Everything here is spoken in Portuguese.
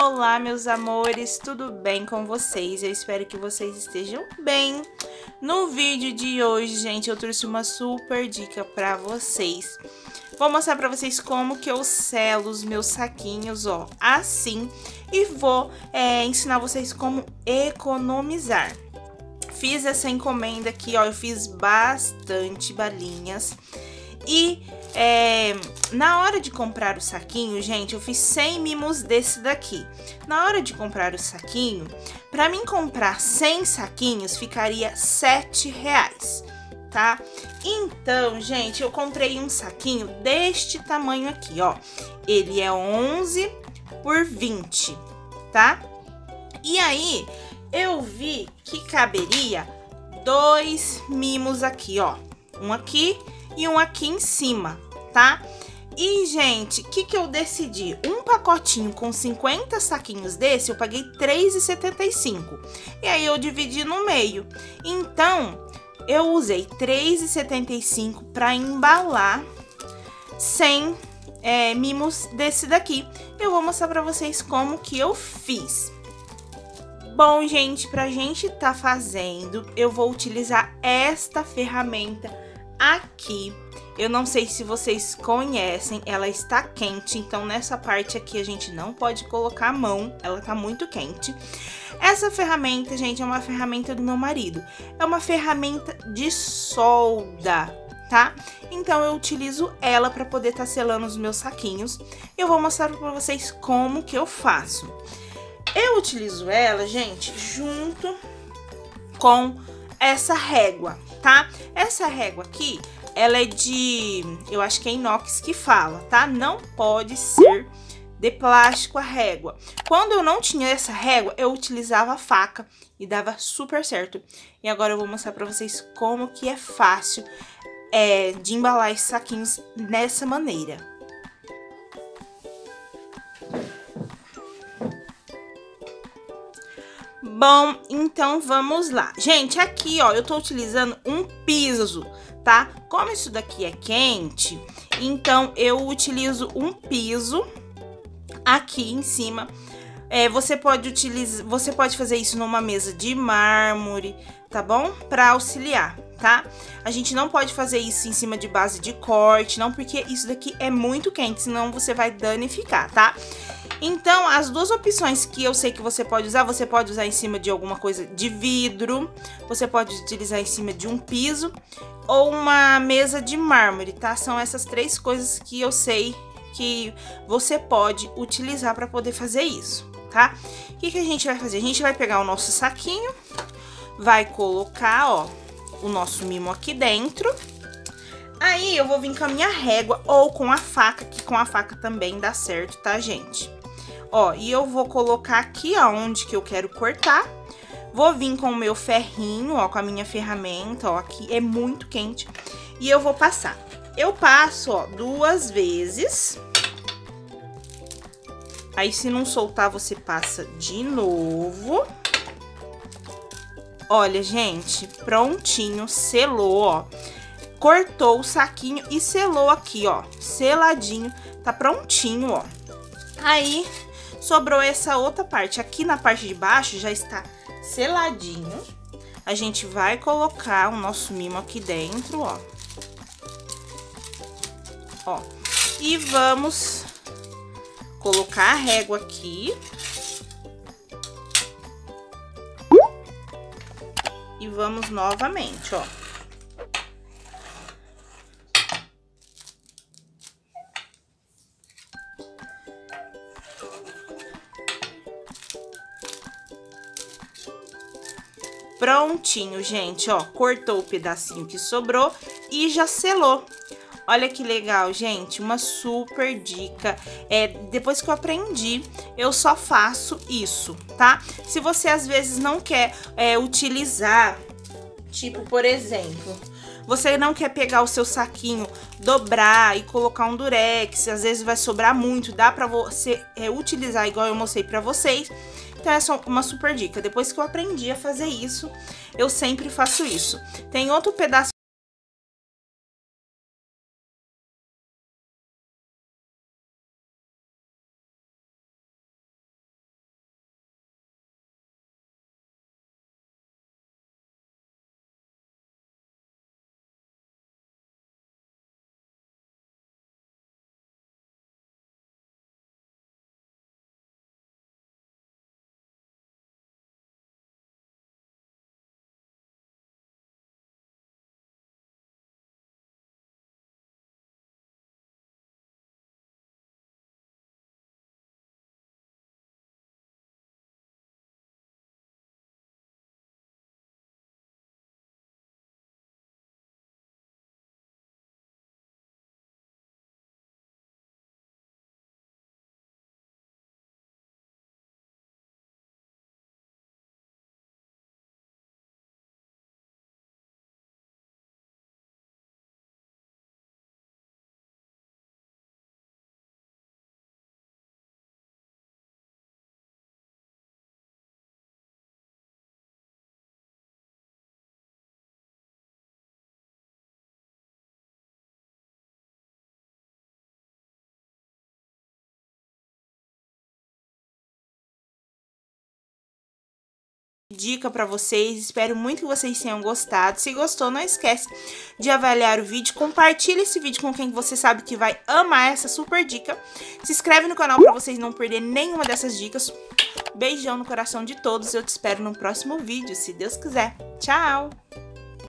Olá, meus amores, tudo bem com vocês? Eu espero que vocês estejam bem. No vídeo de hoje, gente, eu trouxe uma super dica pra vocês. Vou mostrar pra vocês como que eu selo os meus saquinhos, ó, assim. E vou é, ensinar vocês como economizar. Fiz essa encomenda aqui, ó, eu fiz bastante balinhas. E é, na hora de comprar o saquinho, gente, eu fiz 100 mimos desse daqui. Na hora de comprar o saquinho, para mim comprar 100 saquinhos, ficaria 7 reais, tá? Então, gente, eu comprei um saquinho deste tamanho aqui, ó. Ele é 11 por 20, tá? E aí, eu vi que caberia dois mimos aqui, ó. Um aqui e um aqui em cima, tá? E, gente, o que, que eu decidi? Um pacotinho com 50 saquinhos desse, eu paguei R$3,75. E aí, eu dividi no meio. Então, eu usei R$3,75 para embalar 100 é, mimos desse daqui. Eu vou mostrar para vocês como que eu fiz. Bom, gente, pra gente tá fazendo, eu vou utilizar esta ferramenta aqui. Eu não sei se vocês conhecem, ela está quente, então nessa parte aqui a gente não pode colocar a mão, ela tá muito quente. Essa ferramenta, gente, é uma ferramenta do meu marido. É uma ferramenta de solda, tá? Então eu utilizo ela para poder estar tá selando os meus saquinhos. Eu vou mostrar para vocês como que eu faço. Eu utilizo ela, gente, junto com essa régua, tá? Essa régua aqui, ela é de, eu acho que é inox que fala, tá? Não pode ser de plástico a régua. Quando eu não tinha essa régua, eu utilizava a faca e dava super certo. E agora eu vou mostrar pra vocês como que é fácil é, de embalar esses saquinhos dessa maneira. Bom, então vamos lá. Gente, aqui, ó, eu tô utilizando um piso, tá? Como isso daqui é quente, então eu utilizo um piso aqui em cima. É, você pode utilizar, você pode fazer isso numa mesa de mármore, tá bom? Para auxiliar, tá? A gente não pode fazer isso em cima de base de corte, não, porque isso daqui é muito quente, senão você vai danificar, tá? Então, as duas opções que eu sei que você pode usar, você pode usar em cima de alguma coisa de vidro, você pode utilizar em cima de um piso ou uma mesa de mármore, tá? São essas três coisas que eu sei que você pode utilizar para poder fazer isso, tá? O que, que a gente vai fazer? A gente vai pegar o nosso saquinho, vai colocar, ó, o nosso mimo aqui dentro. Aí, eu vou vir com a minha régua ou com a faca, que com a faca também dá certo, tá, gente? Ó, e eu vou colocar aqui aonde que eu quero cortar. Vou vir com o meu ferrinho, ó, com a minha ferramenta, ó, aqui é muito quente. E eu vou passar. Eu passo, ó, duas vezes. Aí, se não soltar, você passa de novo. Olha, gente, prontinho, selou, ó. Cortou o saquinho e selou aqui, ó, seladinho. Tá prontinho, ó. Aí, Sobrou essa outra parte. Aqui na parte de baixo já está seladinho. A gente vai colocar o nosso mimo aqui dentro, ó. Ó. E vamos colocar a régua aqui. E vamos novamente, ó. Prontinho, gente, ó, cortou o pedacinho que sobrou e já selou. Olha que legal, gente, uma super dica. É, depois que eu aprendi, eu só faço isso, tá? Se você às vezes não quer é, utilizar, tipo, por exemplo, você não quer pegar o seu saquinho, dobrar e colocar um durex, às vezes vai sobrar muito, dá pra você é, utilizar igual eu mostrei pra vocês. Então, essa é uma super dica. Depois que eu aprendi a fazer isso, eu sempre faço isso. Tem outro pedaço dica pra vocês. Espero muito que vocês tenham gostado. Se gostou, não esquece de avaliar o vídeo. Compartilhe esse vídeo com quem você sabe que vai amar essa super dica. Se inscreve no canal pra vocês não perderem nenhuma dessas dicas. Beijão no coração de todos. Eu te espero no próximo vídeo, se Deus quiser. Tchau!